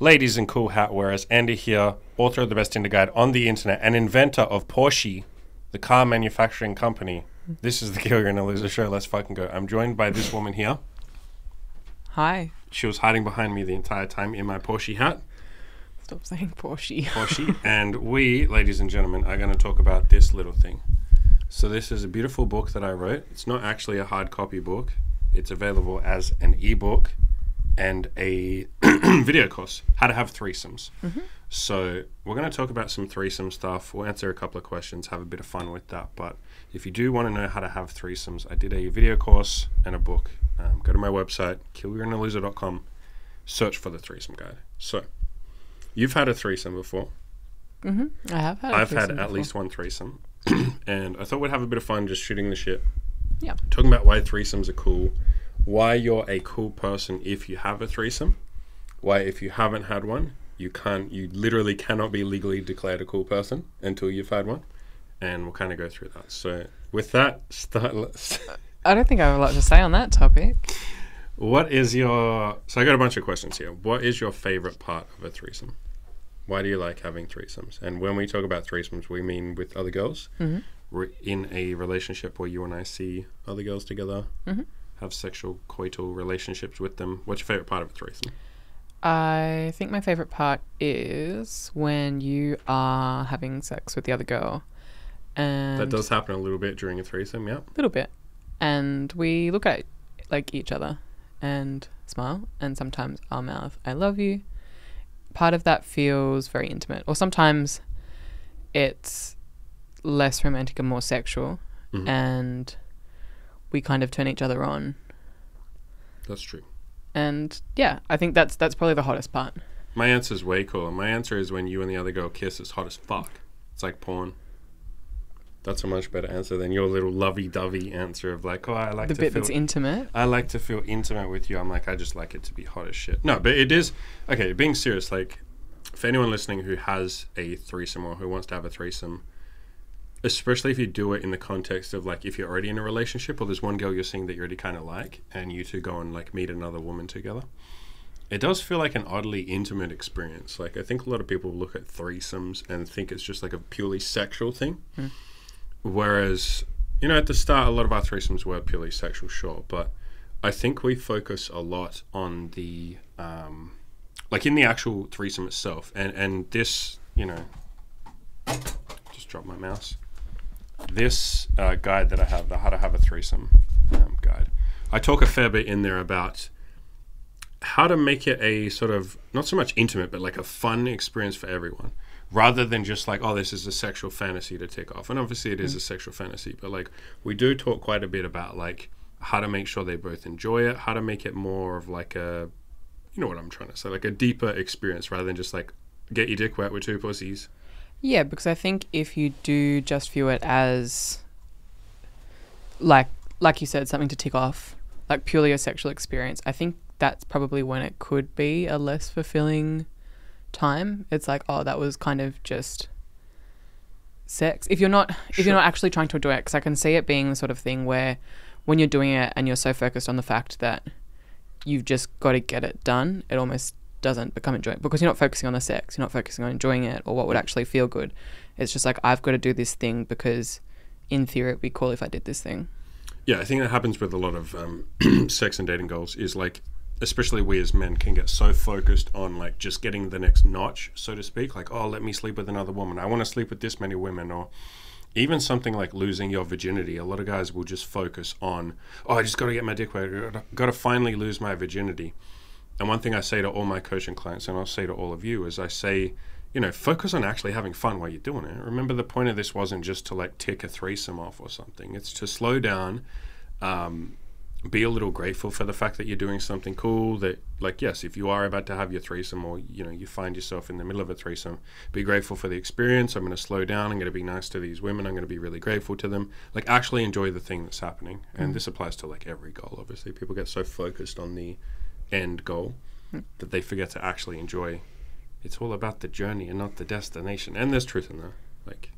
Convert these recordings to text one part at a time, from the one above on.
Ladies and cool hat wearers, Andy here, author of the Best Tinder Guide on the internet and inventor of Porsche, the car manufacturing company. This is the Kill Your Inner Loser show. Let's fucking go. I'm joined by this woman here. Hi. She was hiding behind me the entire time in my Porsche hat. Stop saying Porsche. Porsche. and we, ladies and gentlemen, are going to talk about this little thing. So, this is a beautiful book that I wrote. It's not actually a hard copy book, it's available as an ebook and a video course how to have threesomes. So, we're going to talk about some threesome stuff. We'll answer a couple of questions, have a bit of fun with that. But if you do want to know how to have threesomes, I did a video course and a book. Um, go to my website, killyourinnerloser.com, search for the threesome guide. So, you've had a threesome before. I have had. a I've had threesome at before. least one threesome, and I thought we'd have a bit of fun just shooting the shit, Yeah. talking about why threesomes are cool, why you're a cool person if you have a threesome, why if you haven't had one, you can't, you literally cannot be legally declared a cool person until you've had one, and we'll kind of go through that. So with that, start. I don't think I have a lot to say on that topic. What is your? So I got a bunch of questions here. What is your favorite part of a threesome? Why do you like having threesomes? And when we talk about threesomes, we mean with other girls. Mhm. We're in a relationship where you and I see other girls together, Mhm. Have sexual coital relationships with them. What's your favorite part of a threesome? I think my favorite part is when you are having sex with the other girl, and that does happen a little bit during a threesome. Yeah. a little bit, and we look at like each other and smile, and sometimes our mouth "I love you." Part of that feels very intimate, or sometimes it's less romantic and more sexual, Mhm. and we kind of turn each other on That's true. and yeah, I think that's that's probably the hottest part. My answer is way cooler. My answer is when you and the other girl kiss, it's hot as fuck. It's like porn. That's a much better answer than your little lovey-dovey answer of like, oh, I like the to bit feel that's intimate. I like to feel intimate with you. I'm like, I just like it to be hot as shit. No, but it is okay. Being serious, like for anyone listening who has a threesome or who wants to have a threesome, especially if you do it in the context of like if you're already in a relationship or there's one girl you're seeing that you already kind of like, and you two go and like meet another woman together. It does feel like an oddly intimate experience. Like I think a lot of people look at threesomes and think it's just like a purely sexual thing. Whereas, you know, at the start, a lot of our threesomes were purely sexual, sure, but I think we focus a lot on the, um, like in the actual threesome itself, and and this, you know, just drop my mouse. This uh, guide that I have, the How to Have a Threesome um, guide, I talk a fair bit in there about how to make it a sort of not so much intimate, but like a fun experience for everyone, rather than just like, oh, this is a sexual fantasy to tick off. And obviously, it is a sexual fantasy, but like we do talk quite a bit about like how to make sure they both enjoy it, how to make it more of like a, you know what I'm trying to say, like a deeper experience rather than just like get your dick wet with two pussies. Yeah, because I think if you do just view it as like like you said, something to tick off, like purely a sexual experience, I think that's probably when it could be a less fulfilling time. It's like, oh, that was kind of just sex. If you're not if Sure. you're not actually trying to enjoy it, because I can see it being the sort of thing where when you're doing it and you're so focused on the fact that you've just got to get it done, it almost doesn't become enjoyable because you're not focusing on the sex, you're not focusing on enjoying it or what would actually feel good. It's just like I've got to do this thing because in theory it'd be cool if I did this thing. Yeah, I think that happens with a lot of um, sex and dating goals. Is like, especially we as men can get so focused on like just getting the next notch, so to speak. Like, oh, let me sleep with another woman. I want to sleep with this many women, or even something like losing your virginity. A lot of guys will just focus on, oh, I just got to get my dick wet. Got to finally lose my virginity. And one thing I say to all my coaching clients, and I'll say to all of you, is I say, you know, focus on actually having fun while you're doing it. Remember, the point of this wasn't just to like tick a threesome off or something. It's to slow down, um, be a little grateful for the fact that you're doing something cool. That, like, yes, if you are about to have your threesome, or you know, you find yourself in the middle of a threesome, be grateful for the experience. I'm going to slow down. I'm going to be nice to these women. I'm going to be really grateful to them. Like, actually enjoy the thing that's happening. And this applies to like every goal. Obviously, people get so focused on the end goal that they forget to actually enjoy. It's all about the journey and not the destination. And there's truth in that. Like,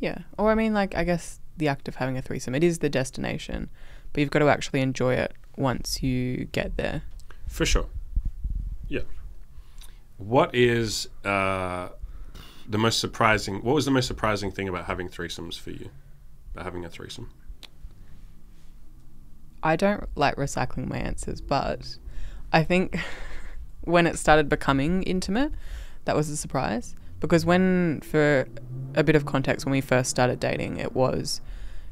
Yeah. Or I mean like I guess the act of having a threesome, it is the destination, but you've got to actually enjoy it once you get there. For sure. Yeah. what is uh, the most surprising? What was the most surprising thing about having threesomes for you? About having a threesome? I don't like recycling my answers, but I think when it started becoming intimate, that was a surprise. Because when, for a bit of context, when we first started dating, it was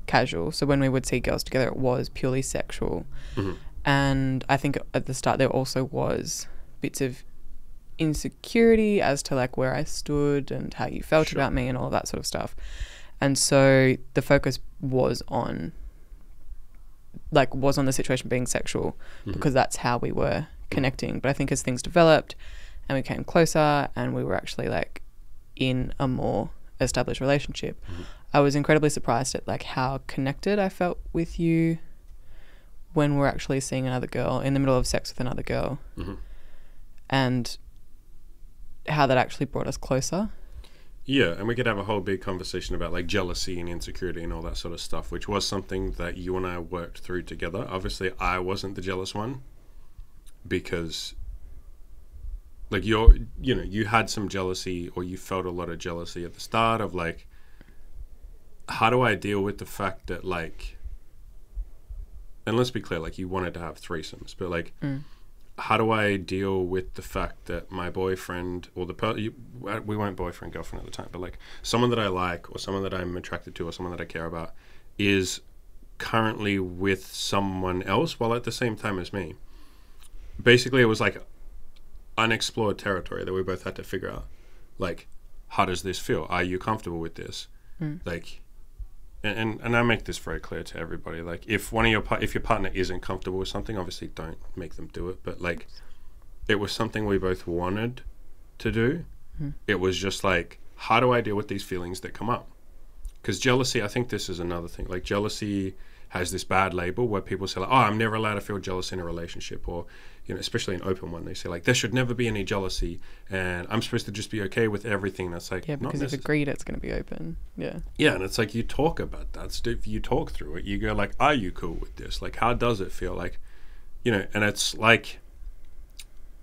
casual. So when we would see girls together, it was purely sexual. Mhm. And I think at the start, there also was bits of insecurity as to like where I stood and how you felt Sure. about me and all of that sort of stuff. And so the focus was on like was on the situation being sexual Mhm. because that's how we were connecting. But I think as things developed and we came closer and we were actually like in a more established relationship, Mhm. I was incredibly surprised at like how connected I felt with you when we're actually seeing another girl in the middle of sex with another girl Mhm. and how that actually brought us closer. Yeah, and we could have a whole big conversation about like jealousy and insecurity and all that sort of stuff, which was something that you and I worked through together. Obviously, I wasn't the jealous one because like you're you know, you had some jealousy or you felt a lot of jealousy at the start of like how do I deal with the fact that like and let's be clear, like you wanted to have threesomes, but like Mm. How do I deal with the fact that my boyfriend or the per- you, uh, we weren't boyfriend girlfriend at the time, but like someone that I like or someone that I'm attracted to or someone that I care about is currently with someone else while at the same time as me. Basically, it was like unexplored territory that we both had to figure out. Like, how does this feel? Are you comfortable with this? Mm. Like, and, and I make this very clear to everybody. Like, if one of your if your partner isn't comfortable with something, obviously don't make them do it. But like, it was something we both wanted to do. Mhm. It was just like, how do I deal with these feelings that come up? Because jealousy, I think this is another thing. Like jealousy has this bad label where people say like, "Oh, I'm never allowed to feel jealous in a relationship," or you know, especially an open one, they say like, "There should never be any jealousy," and I'm supposed to just be okay with everything. That's like, Yeah, because you've agreed it's going to be open. Yeah. yeah, and it's like you talk about that stuff. You talk through it. You go like, "Are you cool with this? Like, how does it feel?" Like, you know, and it's like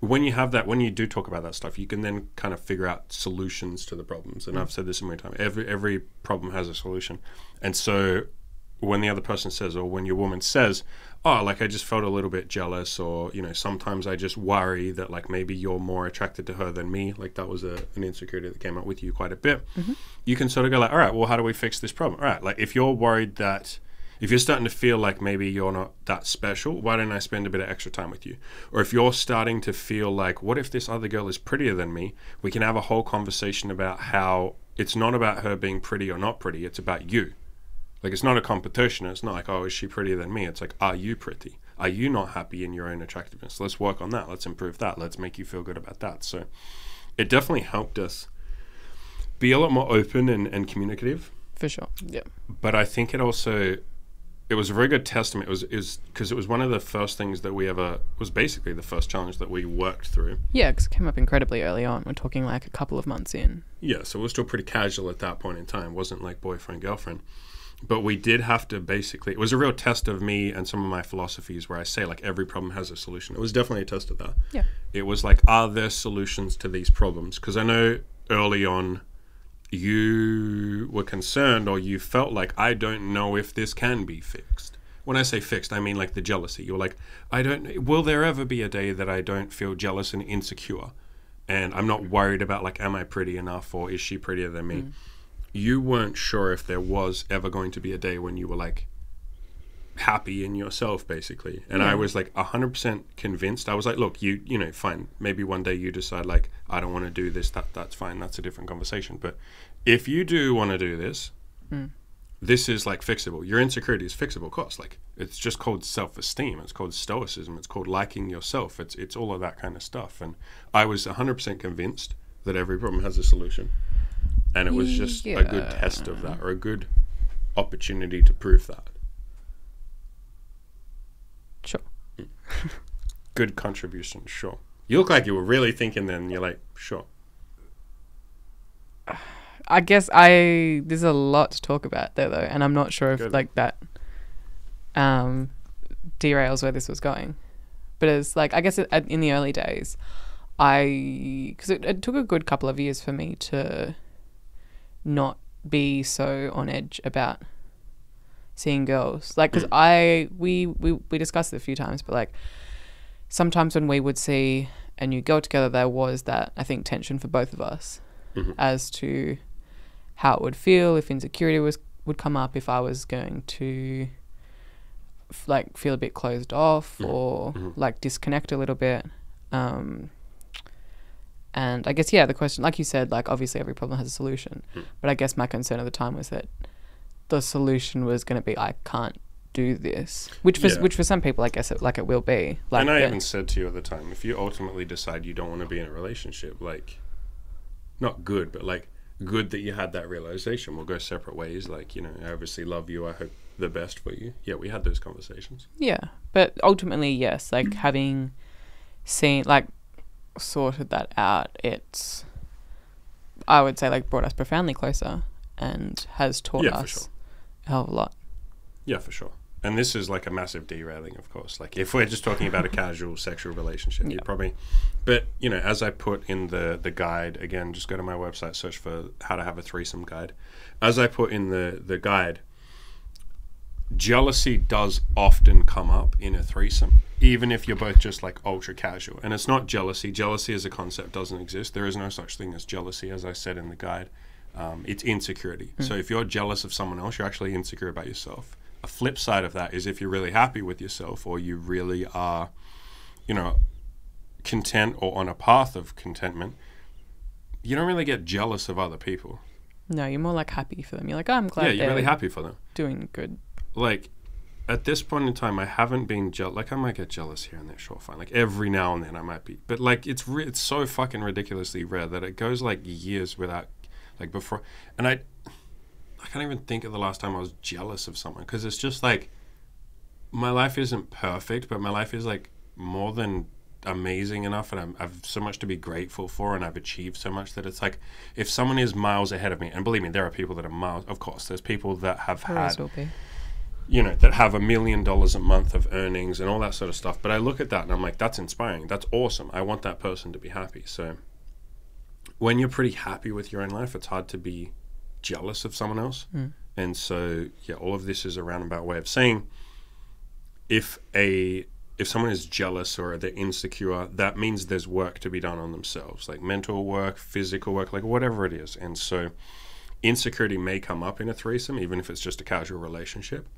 when you have that, when you do talk about that stuff, you can then kind of figure out solutions to the problems. And mm. I've said this so many times. Every every problem has a solution, and so when the other person says, or when your woman says, "Oh, like I just felt a little bit jealous," or you know, sometimes I just worry that like maybe you're more attracted to her than me. Like that was a, an insecurity that came up with you quite a bit. Mm-hmm. You can sort of go like, "All right, well, how do we fix this problem?" All right, like if you're worried that if you're starting to feel like maybe you're not that special, why don't I spend a bit of extra time with you? Or if you're starting to feel like, what if this other girl is prettier than me? We can have a whole conversation about how it's not about her being pretty or not pretty, it's about you. Like it's not a competition. It's not like, oh, is she prettier than me? It's like, are you pretty? Are you not happy in your own attractiveness? Let's work on that. Let's improve that. Let's make you feel good about that. So it definitely helped us be a lot more open and, and communicative For sure. Yeah. but I think it also it was a very good testament. It was is because it was one of the first things that we ever was basically the first challenge that we worked through. Yeah, because it came up incredibly early on. We're talking like a couple of months in. Yeah, so it was still pretty casual at that point in time. It wasn't like boyfriend girlfriend, but we did have to basically. It was a real test of me and some of my philosophies where I say like every problem has a solution. It was definitely a test of that. Yeah. It was like, are there solutions to these problems? Because I know early on you were concerned or you felt like I don't know if this can be fixed. When I say fixed, I mean like the jealousy. You're like, I don't. Will there ever be a day that I don't feel jealous and insecure, and I'm not worried about like, am I pretty enough or is she prettier than me? Mm. You weren't sure if there was ever going to be a day when you were like happy in yourself basically. And i was like 100% convinced. I was like look you you know fine. Maybe one day you decide like i don't want to do this that that's fine. That's a different conversation. But if you do want to do this Mm. this is like fixable. Your insecurity is fixable of course. Like it's just called self-esteem. It's called stoicism. It's called liking yourself. It's it's all of that kind of stuff. And i was 100% convinced that every problem has a solution and it was just a good test of that or a good opportunity to prove that Sure. good contribution, sure. You look like you were really thinking then, you're like, sure. I guess I there's a lot to talk about there though, and I'm not sure if Good. like that um, derails where this was going. But it's like I guess it, in the early days, I because it, it took a good couple of years for me to not be so on edge about seeing girls like because Mm. I we, we we discussed it a few times but like sometimes when we would see a new girl together there was that I think tension for both of us Mhm. as to how it would feel if insecurity was would come up if I was going to f- like feel a bit closed off Mhm. or Mhm. like disconnect a little bit um and I guess yeah the question like you said like obviously every problem has a solution Mm. but I guess my concern at the time was that the solution was going to be I can't do this which for Yeah. which for some people I guess it like it will be like and I even said to you at the time, if you ultimately decide you don't want to be in a relationship, like, not good, but like good that you had that realization. We'll go separate ways. Like, you know, I obviously love you. I hope the best for you. Yeah, we had those conversations. Yeah, but ultimately, yes, like having seen, like, sorted that out, it's, I would say, like, brought us profoundly closer and has taught Yeah, us sure. a hell of a lot. Yeah, for sure. And this is like a massive derailing, of course. Like if we're just talking about a casual sexual relationship, you probably. But you know, as I put in the the guide again, just go to my website, search for how to have a threesome guide. As I put in the the guide, jealousy does often come up in a threesome, even if you're both just like ultra casual. And it's not jealousy. Jealousy as a concept doesn't exist. There is no such thing as jealousy, as I said in the guide. Um, it's insecurity. So if you're jealous of someone else, you're actually insecure about yourself. A flip side of that is if you're really happy with yourself or you really are, you know, content or on a path of contentment, you don't really get jealous of other people. No, you're more like happy for them. You're like, oh, I'm glad yeah, you're really happy for them. doing good. Like, at this point in time, I haven't been jealous. Like, I might get jealous here and there, sure, fine. Like, every now and then I might be. But, like, it's re- it's so fucking ridiculously rare that it goes, like, years without, like, before. And I, I can't even think of the last time I was jealous of someone because it's just like, my life isn't perfect, but my life is, like, more than amazing enough and I'm, I've so much to be grateful for and I've achieved so much that it's like if someone is miles ahead of me and believe me there are people that are miles of course there's people that have had always will be. You know, that have a million dollars a month of earnings and all that sort of stuff. But I look at that and I'm like, that's inspiring. That's awesome. I want that person to be happy. So when you're pretty happy with your own life, it's hard to be jealous of someone else. Mm. And so, yeah, all of this is a roundabout way of saying if a if someone is jealous or they're insecure, that means there's work to be done on themselves, like mental work, physical work, like whatever it is. And so, insecurity may come up in a threesome, even if it's just a casual relationship.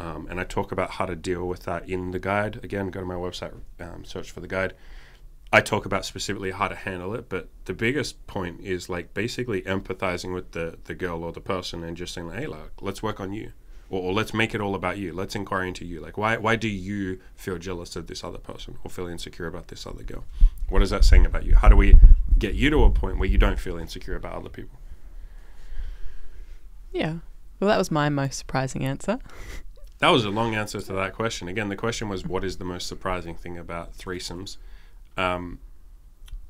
Um, and I talk about how to deal with that in the guide. Again, go to my website, um, search for the guide. I talk about specifically how to handle it, but the biggest point is like basically empathizing with the, the girl or the person and just saying, like, hey, look, let's work on you. Or, or let's make it all about you. Let's inquire into you. Like, why, why do you feel jealous of this other person or feel insecure about this other girl? What is that saying about you? How do we get you to a point where you don't feel insecure about other people? Yeah. Well, that was my most surprising answer. That was a long answer to that question. Again, the question was, what is the most surprising thing about threesomes? Um,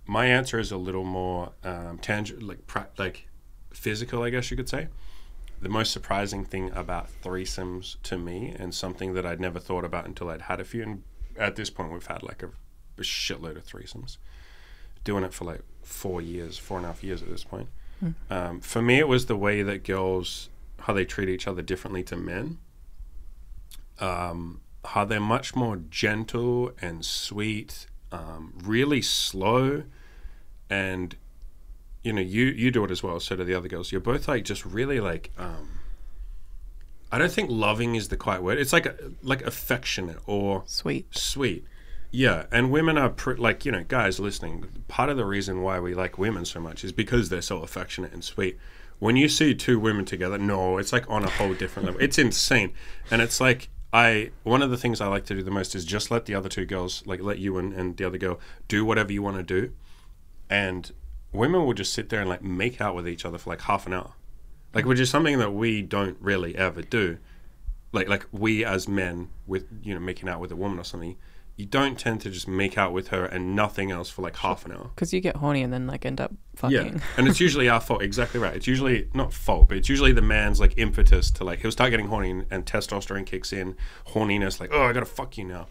my answer is a little more um, tangible, like pra- like physical, I guess you could say. The most surprising thing about threesomes to me, and something that I'd never thought about until I'd had a few, and at this point we've had like a, a shitload of threesomes. Doing it for like four years, four and a half years at this point. Hmm. Um, for me, it was the way that girls, how they treat each other differently to men um, how they're much more gentle and sweet, um, really slow, and you know you you do it as well. So do the other girls. You're both like just really like. Um, I don't think loving is the quite word. It's like a, like affectionate or Sweet. sweet. Yeah, and women are pr- like you know, guys listening. Part of the reason why we like women so much is because they're so affectionate and sweet. When you see two women together, no, it's like on a whole different level. It's insane, and it's like I one of the things I like to do the most is just let the other two girls, like let you and, and the other girl, do whatever you want to do, and women will just sit there and like make out with each other for like half an hour, like which is something that we don't really ever do. Like like we as men with you know making out with a woman or something you don't tend to just make out with her and nothing else for like half an hour Because you get horny and then, like, end up fucking. yeah and it's usually our fault exactly right it's usually not fault but it's usually the man's like impetus to like he'll start getting horny and, and testosterone kicks in horniness like oh i gotta fuck you now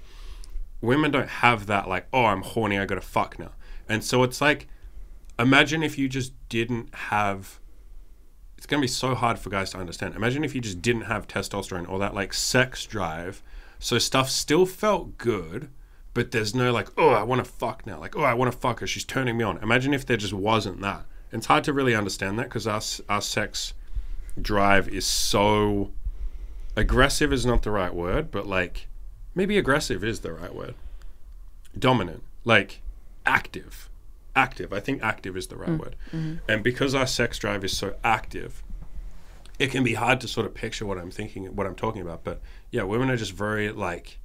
women don't have that like oh i'm horny i gotta fuck now And so it's like, imagine if you just didn't have. It's gonna be so hard for guys to understand. Imagine if you just didn't have testosterone or that like sex drive, so stuff still felt good, but there's no like, oh, I want to fuck now. Like, oh, I want to fuck her. She's turning me on. Imagine if there just wasn't that. It's hard to really understand that because our our sex drive is so aggressive is not the right word, but like maybe aggressive is the right word. Dominant, like active, active. I think active is the right mm. word. Mm-hmm. And because our sex drive is so active, it can be hard to sort of picture what I'm thinking, what I'm talking about. But yeah, women are just very like,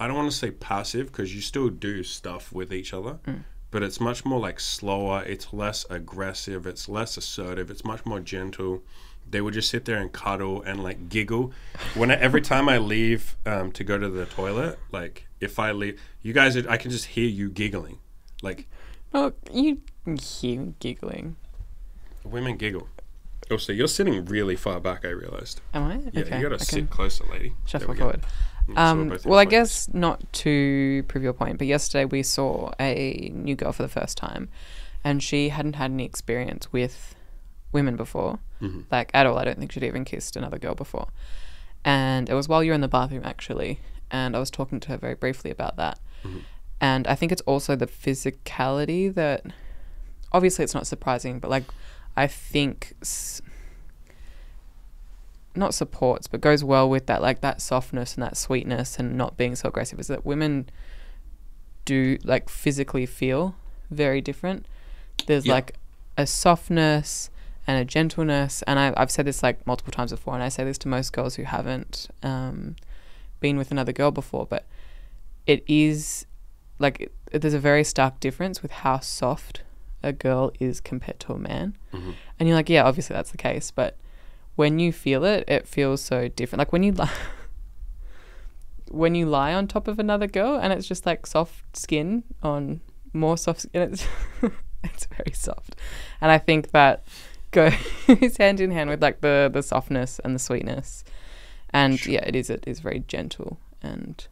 I don't want to say passive because you still do stuff with each other, but it's much more like slower. It's less aggressive. It's less assertive. It's much more gentle. They would just sit there and cuddle and like giggle. When I, every time I leave um, to go to the toilet, like if I leave, you guys, I can just hear you giggling. Like Oh, you can hear me giggling. women giggle. Also, you're sitting really far back. I realized. Am I? Yeah, okay. you gotta I sit closer, lady. Shuffle we forward. Mm, so Um, in well, I guess not to prove your point, but yesterday we saw a new girl for the first time, and she hadn't had any experience with women before, Mhm. like at all. I don't think she'd even kissed another girl before. And it was while you were in the bathroom, actually, and I was talking to her very briefly about that. Mm-hmm. And I think it's also the physicality that, obviously, it's not surprising, but like, I think. S- not supports, but goes well with that, like that softness and that sweetness and not being so aggressive, is that women do like physically feel very different. There's Yeah. like a softness and a gentleness, and I, I've said this like multiple times before, and I say this to most girls who haven't um, been with another girl before, but it is like it, there's a very stark difference with how soft a girl is compared to a man. Mhm. And you're like, yeah, obviously that's the case, but when you feel it, it feels so different. Like when you lie, when you lie on top of another girl, and it's just like soft skin on more soft skin. It's it's very soft, and I think that goes hand in hand with like the the softness and the sweetness, and Sure. yeah, it is it is very gentle and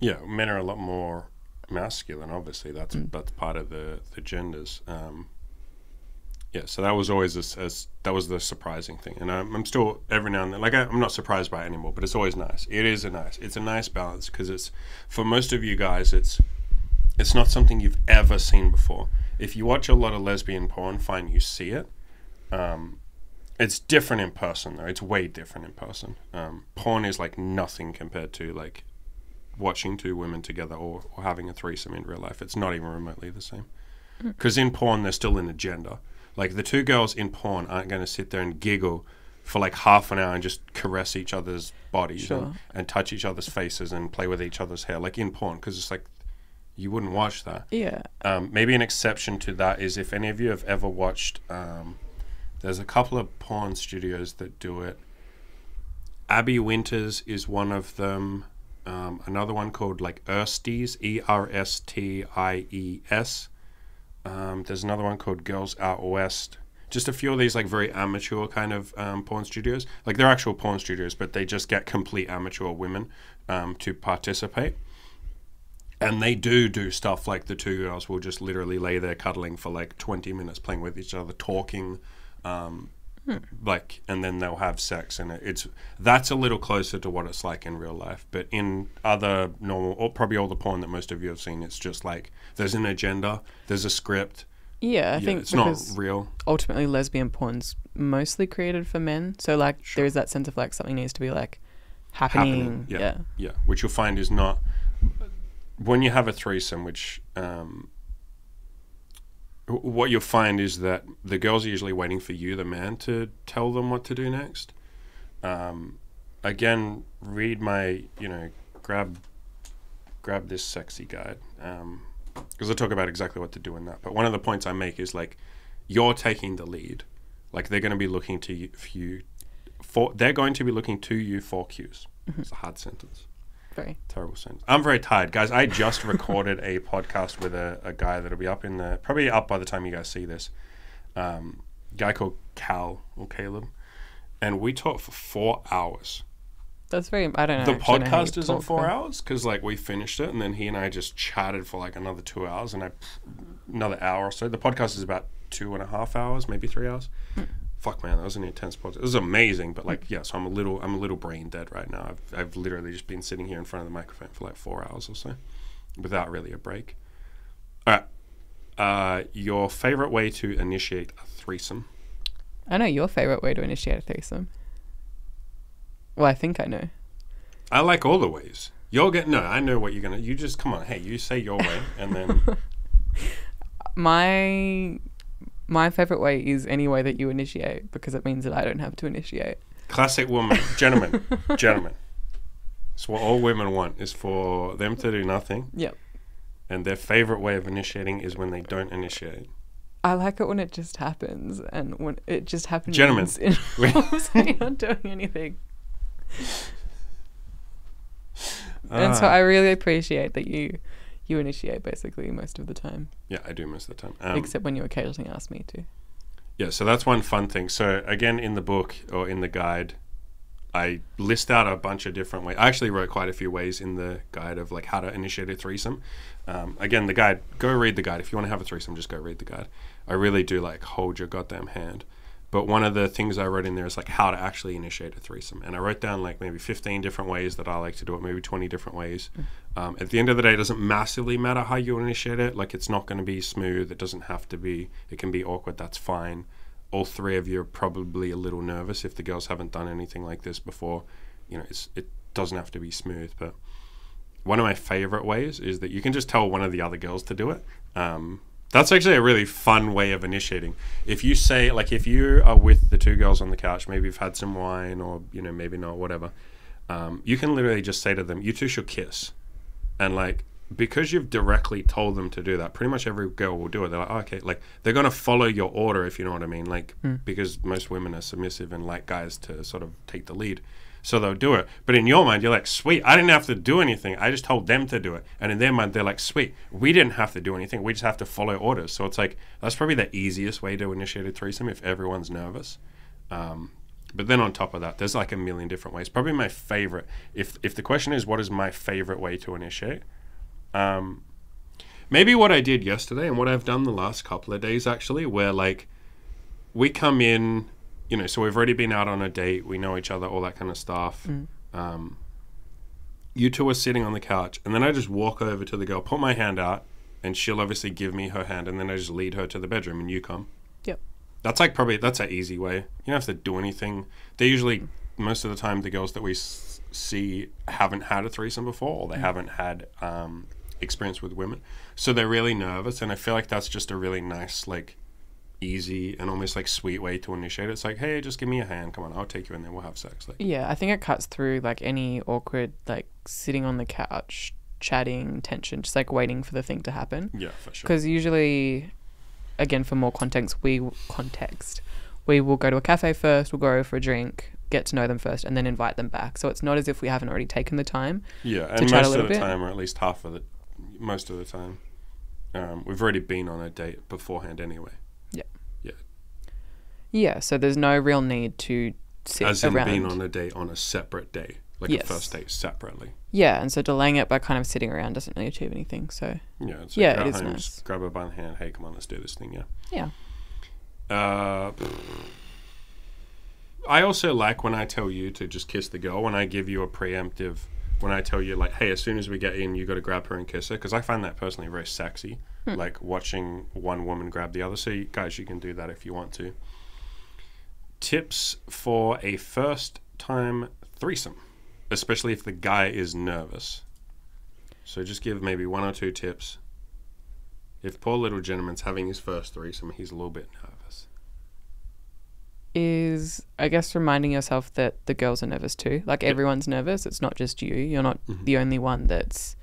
Yeah, men are a lot more masculine. Obviously, that's Mm. that's part of the the genders. Um, yeah, so that was always as that was the surprising thing, and I'm, I'm still every now and then like I, I'm not surprised by it anymore, but it's always nice. It is a nice, it's a nice balance because it's for most of you guys, it's it's not something you've ever seen before. If you watch a lot of lesbian porn, fine, you see it. Um, it's different in person though. It's way different in person. Um, porn is like nothing compared to like watching two women together or, or having a threesome in real life. It's not even remotely the same. Because in porn, there's still an agenda. Like the two girls in porn aren't going to sit there and giggle for like half an hour and just caress each other's bodies Sure. and, and touch each other's faces and play with each other's hair, like in porn. Because it's like you wouldn't watch that. yeah, Um, maybe an exception to that is if any of you have ever watched. Um, there's a couple of porn studios that do it. Abby Winters is one of them. Um, another one called like Ersties, E R S T I E S. Um, there's another one called Girls Out West. Just a few of these like very amateur kind of um, porn studios. Like they're actual porn studios, but they just get complete amateur women um, to participate. And they do do stuff like the two girls will just literally lay there cuddling for like 20 minutes, playing with each other, talking, um, like, and then they'll have sex. And it, it's that's a little closer to what it's like in real life. But in other normal, or probably all the porn that most of you have seen, it's just like there's an agenda, there's a script. yeah. I Yeah, think it's not real. ultimately lesbian porn's mostly created for men, so like Sure. there is that sense of like something needs to be like happening. Happening, yeah. yeah. Yeah, which you'll find is not when you have a threesome, which um, what you'll find is that the girls are usually waiting for you, the man, to tell them what to do next. Um, again, read my, you know, grab grab this sexy guide because I talk about exactly what to do in that. But one of the points I make is like you're taking the lead, like they're going to be looking to you, for you for they're going to be looking to you for cues. It's a hard sentence. Very. Terrible sentence. I'm very tired, guys. I just recorded a podcast with a, a guy that'll be up in the probably up by the time you guys see this. Um, guy called Cal or Caleb, and we talked for four hours That's very. I don't know. the actually know podcast isn't four hours because like we finished it and then he and I just chatted for like another two hours and I another hour or so. The podcast is about two and a half hours, maybe three hours. Hmm. Fuck man, that was an intense podcast. It was amazing, but like yeah, so I'm a little I'm a little brain dead right now. I've I've literally just been sitting here in front of the microphone for like four hours or so, without really a break. All right, uh, your favorite way to initiate a threesome? I know your favorite way to initiate a threesome. Well, I think I know. I like all the ways. You're getting no. I know what you're gonna. You just come on. Hey, you say your way, and then My my favorite way is any way that you initiate because it means that I don't have to initiate. classic woman, gentlemen, gentlemen. It's what all women want is for them to do nothing, Yep. and their favorite way of initiating is when they don't initiate. I like it when it just happens and when it just happens. Gentlemen, me not doing anything. and so Ah. I really appreciate that you you initiate basically most of the time, yeah, I do most of the time. Um, except when you occasionally ask me to. Yeah, so that's one fun thing. So again, in the book or in the guide, I list out a bunch of different ways. I actually wrote quite a few ways in the guide of like how to initiate a threesome. Um, again, the guide. Go read the guide if you want to have a threesome. Just go read the guide. I really do like hold your goddamn hand. But one of the things I wrote in there is like how to actually initiate a threesome, and I wrote down like maybe 15 different ways that I like to do it, maybe 20 different ways. Um, at the end of the day, it doesn't massively matter how you initiate it. Like it's not going to be smooth. It doesn't have to be. It can be awkward. That's fine. All three of you are probably a little nervous if the girls haven't done anything like this before. You know, it's, it doesn't have to be smooth. But one of my favorite ways is that you can just tell one of the other girls to do it. Um, that's actually a really fun way of initiating. If you say, like, if you are with the two girls on the couch, maybe you've had some wine or, you know, maybe not, whatever, um, you can literally just say to them, you two should kiss. And, like, because you've directly told them to do that, pretty much every girl will do it. They're like, oh, okay, like, they're going to follow your order, if you know what I mean. Like, because most women are submissive and like guys to sort of take the lead. So they'll do it. But in your mind, you're like, sweet, I didn't have to do anything. I just told them to do it. And in their mind, they're like, sweet, we didn't have to do anything. We just have to follow orders. So it's like, that's probably the easiest way to initiate a threesome if everyone's nervous. Um, but then on top of that, there's like a million different ways. Probably my favorite, if, if the question is, what is my favorite way to initiate? Um, maybe what I did yesterday and what I've done the last couple of days actually, where like we come in, you know, so we've already been out on a date, we know each other, all that kind of stuff. Um, you two are sitting on the couch, and then I just walk over to the girl, put my hand out, and she'll obviously give me her hand, and then I just lead her to the bedroom, and you come. Yep. That's like probably that's an easy way. You don't have to do anything. They usually most of the time the girls that we s- see haven't had a threesome before, or they haven't had um, experience with women, so they're really nervous. And I feel like that's just a really nice, like, easy and almost like sweet way to initiate it. It's like, hey, just give me a hand. Come on, I'll take you in there. We'll have sex. Like, Yeah, I think it cuts through like any awkward like sitting on the couch, chatting, tension, just like waiting for the thing to happen. yeah, for sure. Because usually, again, for more context, we context, we will go to a cafe first. We'll go over for a drink, get to know them first, and then invite them back. So it's not as if we haven't already taken the time. Yeah, to and chat a most little of the bit? time, or at least half of the, most of the time, um, we've already been on a date beforehand anyway. Yeah, so there's no real need to sit around. As in around. being on a date on a separate day, like Yes. a first date separately. yeah, and so delaying it by kind of sitting around doesn't really achieve anything. So Yeah, it's Yeah, go it is home, nice. just grab her by the hand. Hey, come on, let's do this thing. Yeah. yeah, Uh, I also like when I tell you to just kiss the girl. When I give you a preemptive, when I tell you like, hey, as soon as we get in, you got to grab her and kiss her, because I find that personally very sexy. Like watching one woman grab the other. So you, guys, you can do that if you want to. Tips for a first time threesome, especially if the guy is nervous. So just give maybe one or two tips. If poor little gentleman's having his first threesome, he's a little bit nervous. is I guess reminding yourself that the girls are nervous too. Like everyone's nervous. It's not just you. You're not Mm-hmm. the only one that's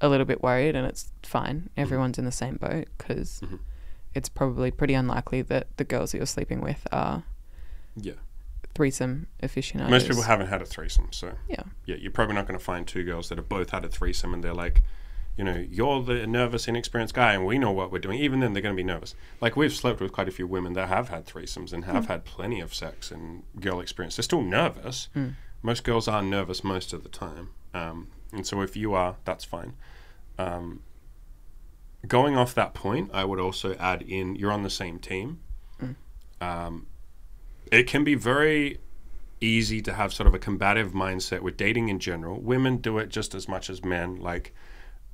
a little bit worried, and it's fine. Mm-hmm. Everyone's in the same boat because it's probably pretty unlikely that the girls that you're sleeping with are Yeah. threesome aficionados. Most people haven't had a threesome, so Yeah. yeah, you're probably not going to find two girls that have both had a threesome and they're like, you know, you're the nervous, inexperienced guy, and we know what we're doing. Even then, they're going to be nervous. Like we've slept with quite a few women that have had threesomes and have had plenty of sex and girl experience. They're still nervous. most girls are nervous most of the time. Um, and so if you are, that's fine. Um, going off that point, I would also add in you're on the same team. Um, it can be very easy to have sort of a combative mindset with dating in general. Women do it just as much as men. Like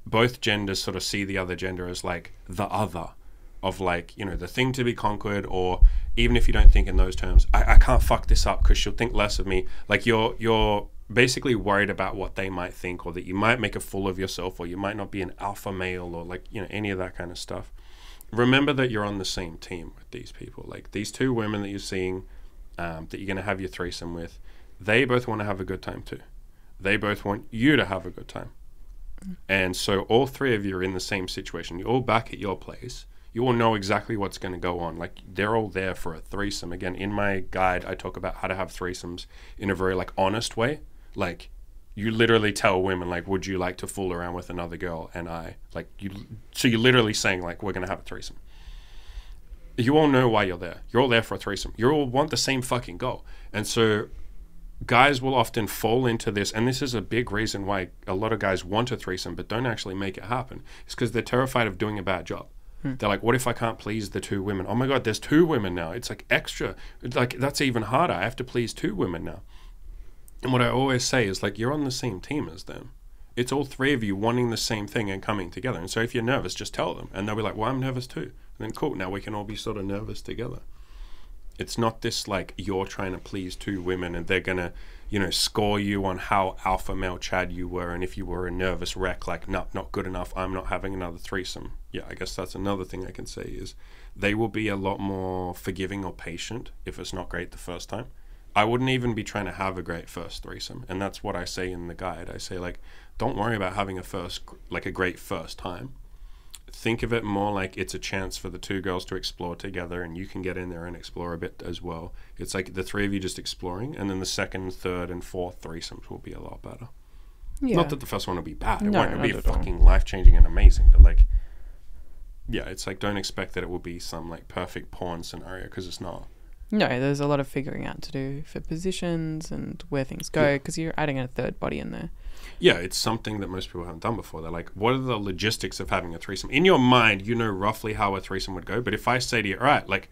both genders sort of see the other gender as like the other of like, you know, the thing to be conquered or even if you don't think in those terms, I, I can't fuck this up because she'll think less of me. Like you're you're basically worried about what they might think or that you might make a fool of yourself or you might not be an alpha male or like, you know, any of that kind of stuff. Remember that you're on the same team with these people. Like these two women that you're seeing um, that you're going to have your threesome with, they both want to have a good time too. They both want you to have a good time. And so all three of you are in the same situation. You're all back at your place. You all know exactly what's going to go on. Like they're all there for a threesome. Again, in my guide, I talk about how to have threesomes in a very like honest way. Like you literally tell women like, "Would you like to fool around with another girl?" And I like you. So you're literally saying like, "We're going to have a threesome." You all know why you're there. You're all there for a threesome. You all want the same fucking goal. And so guys will often fall into this, and this is a big reason why a lot of guys want a threesome but don't actually make it happen. It's because they're terrified of doing a bad job. Hmm. They're like, what if I can't please the two women? Oh my God, there's two women now. It's like extra. It's like, that's even harder. I have to please two women now. And what I always say is like, you're on the same team as them. It's all three of you wanting the same thing and coming together. And so if you're nervous, just tell them. And they'll be like, well, I'm nervous too. And then cool, now we can all be sort of nervous together. It's not this like you're trying to please two women and they're gonna, you know, score you on how alpha male Chad you were, and if you were a nervous wreck, like not not good enough, I'm not having another threesome. Yeah, I guess that's another thing I can say is they will be a lot more forgiving or patient if it's not great the first time. I wouldn't even be trying to have a great first threesome, and that's what I say in the guide. I say like, don't worry about having a first like a great first time think of it more like it's a chance for the two girls to explore together and you can get in there and explore a bit as well. It's like the three of you just exploring and then the second, third and fourth threesomes will be a lot better. Yeah. Not that the first one will be bad. It No, won't. It'll be not at all. fucking life changing and amazing. But like yeah, it's like don't expect that it will be some like perfect porn scenario because it's not. No, there's a lot of figuring out to do for positions and where things go Yeah. because you're adding a third body in there. Yeah, it's something that most people haven't done before. They're like, what are the logistics of having a threesome? In your mind, you know roughly how a threesome would go. But if I say to you, all right, like,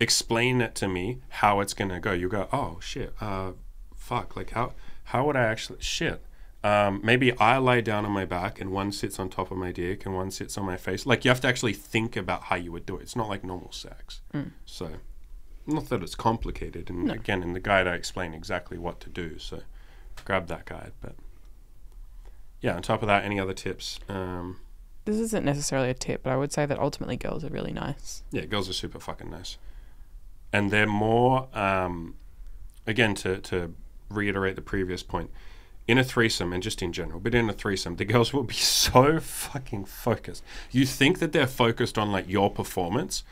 explain it to me how it's going to go, you go, oh, shit, uh, fuck, like, how, how would I actually, shit. Um, maybe I lie down on my back and one sits on top of my dick and one sits on my face. Like, you have to actually think about how you would do it. It's not like normal sex. So, not that it's complicated. And No. again, in the guide, I explain exactly what to do. So, grab that guide. But yeah, on top of that, any other tips? Um, This isn't necessarily a tip, but I would say that ultimately girls are really nice. yeah, girls are super fucking nice, and they're more. Um, again, to to reiterate the previous point, in a threesome and just in general, but in a threesome, the girls will be so fucking focused. You think that they're focused on like your performance.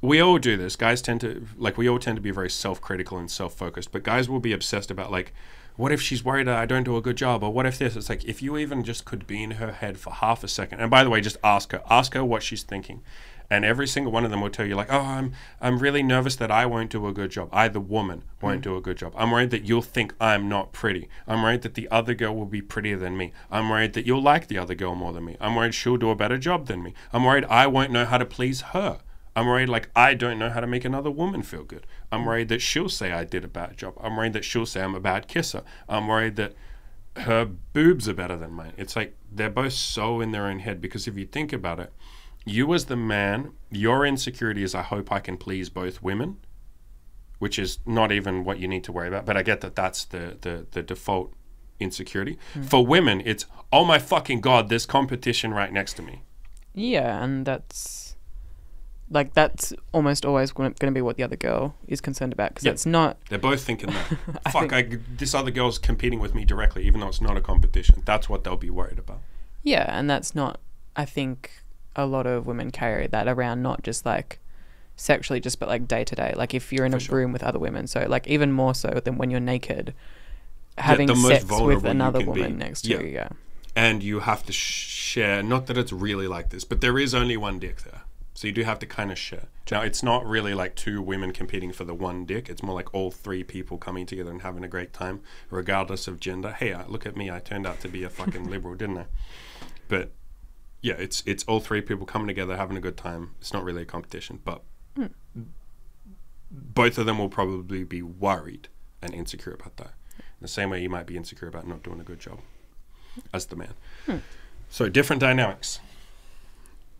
We all do this. Guys tend to like we all tend to be very self-critical and self-focused, but guys will be obsessed about like what if she's worried that I don't do a good job or what if this it's like if you even just could be in her head for half a second. And by the way, just ask her. Ask her what she's thinking. And every single one of them will tell you like, "Oh, I'm I'm really nervous that I won't do a good job. I the woman won't mm. do a good job. I'm worried that you'll think I'm not pretty. I'm worried that the other girl will be prettier than me. I'm worried that you'll like the other girl more than me. I'm worried she'll do a better job than me. I'm worried I won't know how to please her. I'm worried like I don't know how to make another woman feel good. I'm mm. worried that she'll say I did a bad job. I'm worried that she'll say I'm a bad kisser. I'm worried that her boobs are better than mine. It's like they're both so in their own head because if you think about it, you as the man, your insecurity is I hope I can please both women, which is not even what you need to worry about. But I get that that's the the, the default insecurity. Mm. For women, it's oh my fucking god, there's competition right next to me. Yeah, and that's like that's almost always going to be what the other girl is concerned about because Yeah. it's not. They're both thinking that. I Fuck, I, this other girl's competing with me directly, even though it's not a competition. That's what they'll be worried about. Yeah, and that's not. I think a lot of women carry that around, not just like sexually, just but like day to day. Like if you're in For a sure. room with other women, so like even more so than when you're naked, having most sex with another can be. woman next to Yeah. you. Yeah. And you have to share, not that it's really like this, but there is only one dick there. So you do have to kind of share. Now it's not really like two women competing for the one dick. It's more like all three people coming together and having a great time, regardless of gender. Hey, uh, look at me! I turned out to be a fucking liberal, didn't I? But yeah, it's it's all three people coming together having a good time. It's not really a competition, but both of them will probably be worried and insecure about that. The same way you might be insecure about not doing a good job as the man. So different dynamics.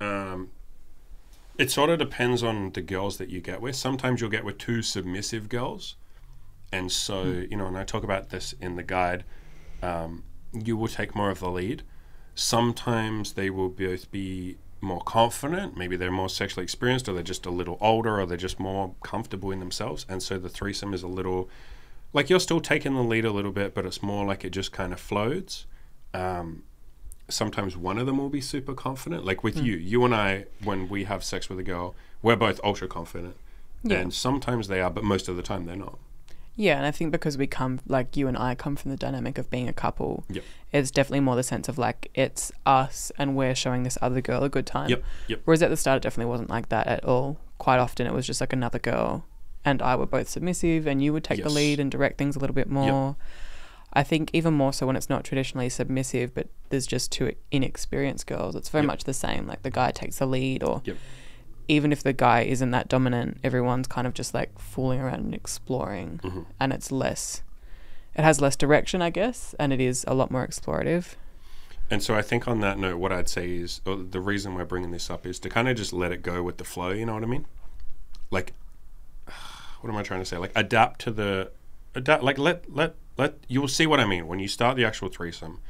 Um, it sort of depends on the girls that you get with. Sometimes you'll get with two submissive girls, and so you know, and I talk about this in the guide. Um, you will take more of the lead. Sometimes they will both be more confident. Maybe they're more sexually experienced, or they're just a little older, or they're just more comfortable in themselves. And so the threesome is a little like you're still taking the lead a little bit, but it's more like it just kind of floats. Um, sometimes one of them will be super confident. Like with hmm. you, you and I, when we have sex with a girl, we're both ultra confident. Yeah. And sometimes they are, but most of the time they're not. Yeah, and I think because we come, like you and I come from the dynamic of being a couple, Yep. it's definitely more the sense of like it's us and we're showing this other girl a good time. Yep, yep. Whereas at the start, it definitely wasn't like that at all. Quite often, it was just like another girl and I were both submissive, and you would take the lead and direct things a little bit more. I think even more so when it's not traditionally submissive, but there's just two inexperienced girls. It's very Yep. much the same. Like the guy takes the lead, or Yep. even if the guy isn't that dominant, everyone's kind of just like fooling around and exploring, Mhm. and it's less. It has less direction, I guess, and it is a lot more explorative. And so I think on that note, what I'd say is or the reason we're bringing this up is to kind of just let it go with the flow. You know what I mean? Like, what am I trying to say? Like, adapt to the, adapt. Like, let let let you will see what I mean when you start the actual threesome.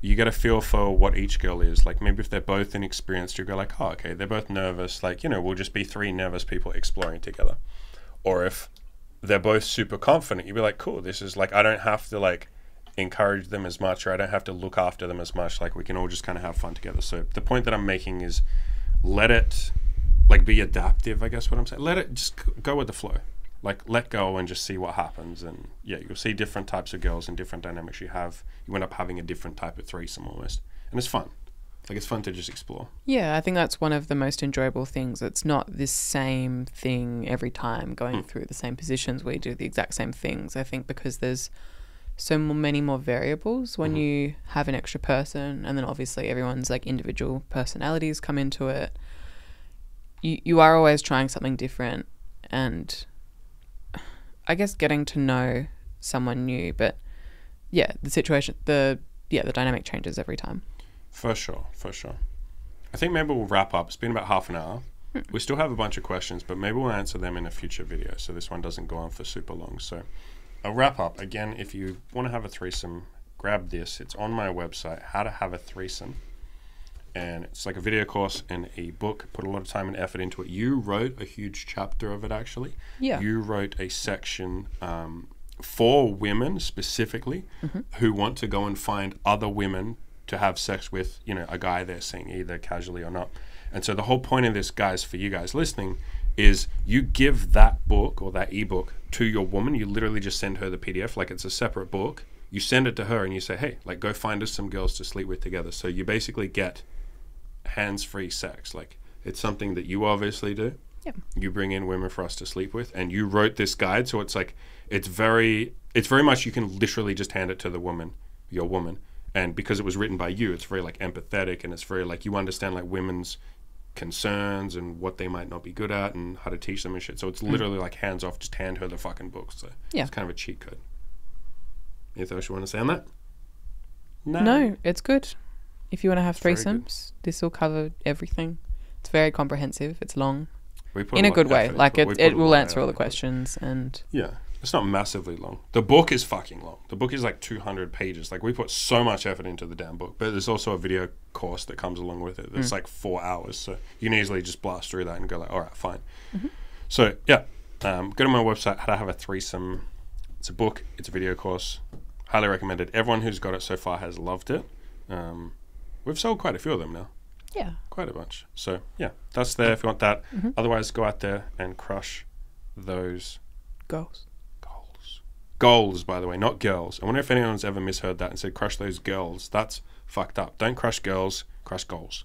You get a feel for what each girl is. Like, maybe if they're both inexperienced, you go like, oh, okay, they're both nervous. Like, you know, we'll just be three nervous people exploring together. Or if they're both super confident, you'd be like, cool, this is like, I don't have to like encourage them as much or I don't have to look after them as much. Like we can all just kind of have fun together. So the point that I'm making is let it like be adaptive, I guess what I'm saying. Let it just go with the flow. Like let go and just see what happens. And yeah, you'll see different types of girls and different dynamics you have. You end up having a different type of threesome almost. And it's fun. Like it's fun to just explore. Yeah, I think that's one of the most enjoyable things. It's not this same thing every time going hmm. through the same positions. We do the exact same things. I think because there's so many more variables when mm-hmm. you have an extra person, and then obviously everyone's like individual personalities come into it. You you are always trying something different, and I guess getting to know someone new. But yeah, the situation, the yeah, the dynamic changes every time. For sure, for sure. I think maybe we'll wrap up. It's been about half an hour. Hmm. We still have a bunch of questions, but maybe we'll answer them in a future video so this one doesn't go on for super long. So I'll wrap up. Again, if you want to have a threesome, grab this. It's on my website, How to Have a Threesome. And it's like a video course and a book. Put a lot of time and effort into it. You wrote a huge chapter of it, actually. Yeah. You wrote a section um, for women specifically who want to go and find other women to have sex with, you know, a guy they're seeing either casually or not. And so the whole point of this, guys, for you guys listening, is you give that book or that ebook to your woman. You literally just send her the PDF like it's a separate book. You send it to her and you say, hey, like, go find us some girls to sleep with together. So you basically get hands free sex. Like, it's something that you obviously do Yep. you bring in women for us to sleep with and you wrote this guide so it's like it's very it's very much you can literally just hand it to the woman your woman and because it was written by you it's very like empathetic and it's very like you understand like women's concerns and what they might not be good at and how to teach them and shit so it's mm. literally like hands off just hand her the fucking book so Yeah. it's kind of a cheat code anything else you want to say on that No, it's good. If you want to have threesomes, this will cover everything. It's very comprehensive. It's long We put in a lot good way. effort Like it, it will answer all the questions. And Yeah, it's not massively long. The book is fucking long. The book is like 200 pages. Like we put so much effort into the damn book, but there's also a video course that comes along with it. That's like four hours, so you can easily just blast through that and go like, all right, fine. So yeah, um, go to my website. How to have a threesome. It's a book. It's a video course. Highly recommended. Everyone who's got it so far has loved it. Um, we've sold quite a few of them now yeah, quite a bunch. So yeah, that's there if you want that. Mm-hmm. Otherwise, go out there and crush those goals. goals. Goals, by the way, not girls. I wonder if anyone's ever misheard that and said crush those girls. That's fucked up. Don't crush girls, crush goals.